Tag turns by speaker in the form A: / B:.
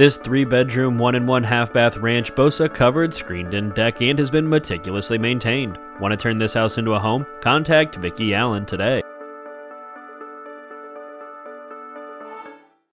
A: This three bedroom, one and one half bath ranch boasts a covered, screened in deck and has been meticulously maintained. Want to turn this house into a home? Contact Vickie Allen today.